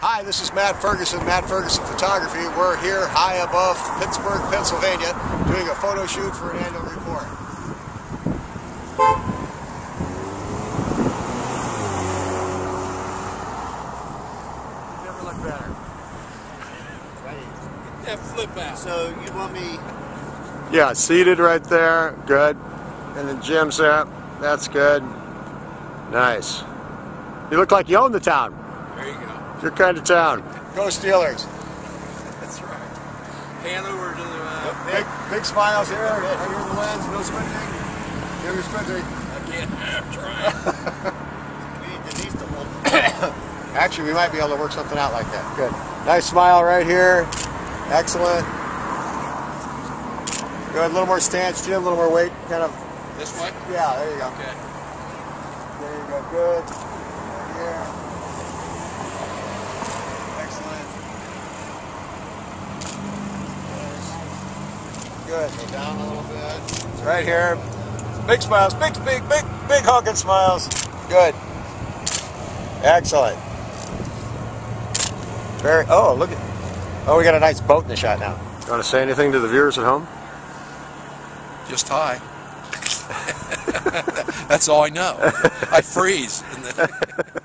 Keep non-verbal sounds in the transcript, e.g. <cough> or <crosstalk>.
Hi, this is Matt Ferguson, Matt Ferguson Photography. We're here high above Pittsburgh, Pennsylvania, doing a photo shoot for an annual report. Never look better. Yeah, flip out. So you want me? Yeah, seated right there. Good. And then Jim's there. That's good. Nice. You look like you own the town. There you go. It's your kind of town. Go Steelers. That's right. Hand over to the. Uh, Big, big smiles here. Right here in the lens. No squinting. Never squinting. I can't. I'm trying. We need Denise to hold. Actually, we might be able to work something out like that. Good. Nice smile right here. Excellent. Good. A little more stance, Jim. A little more weight. Kind of. this way. Yeah. There you go. Okay. There you go. Good. Right here. Excellent. Good. Go down a little bit. Right here. Big smiles. Big, big, big, big honking smiles. Good. Excellent. Very. Oh, look at. Oh, we got a nice boat in the shot now. You want to say anything to the viewers at home? Just hi. <laughs> That's all I know. I freeze. <laughs> <laughs>